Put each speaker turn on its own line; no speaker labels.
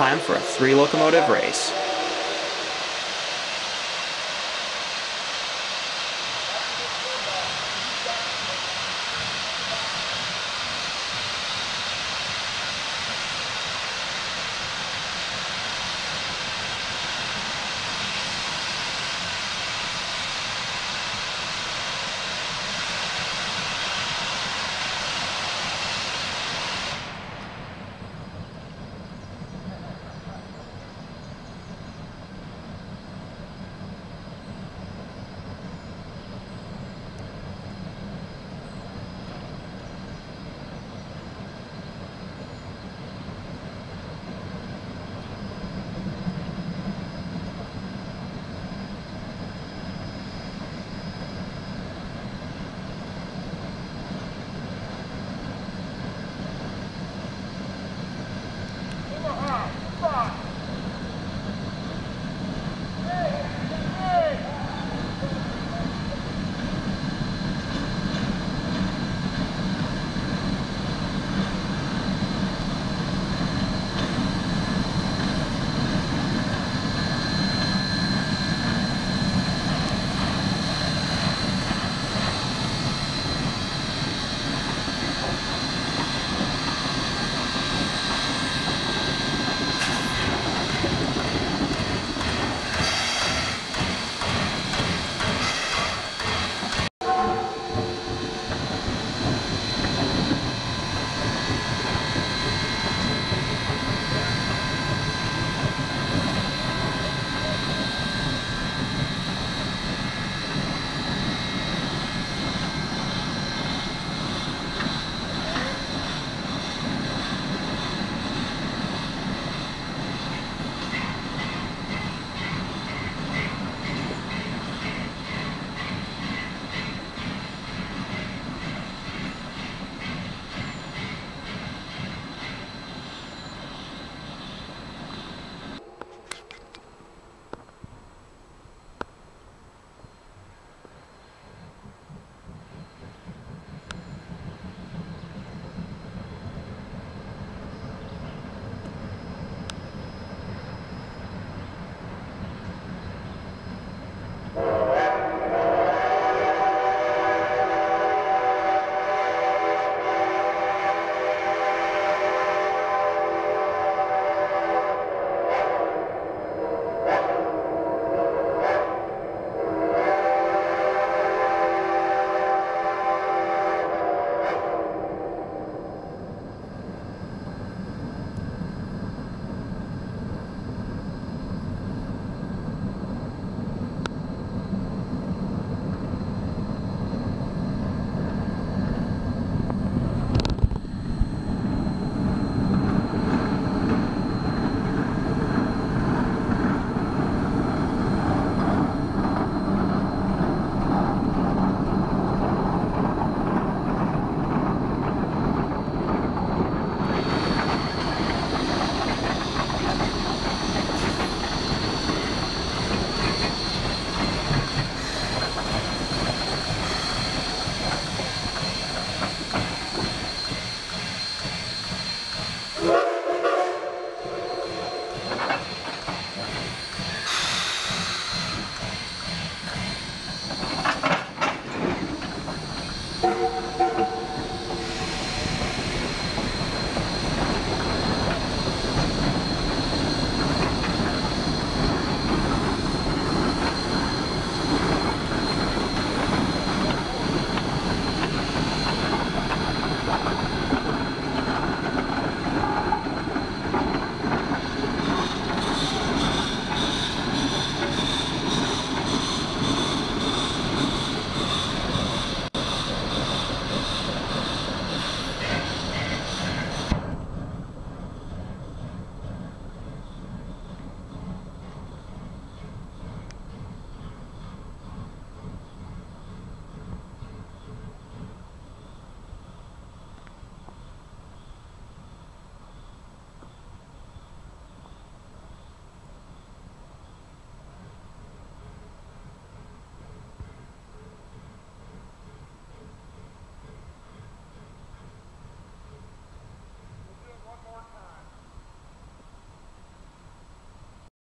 time for a three locomotive race. Woo!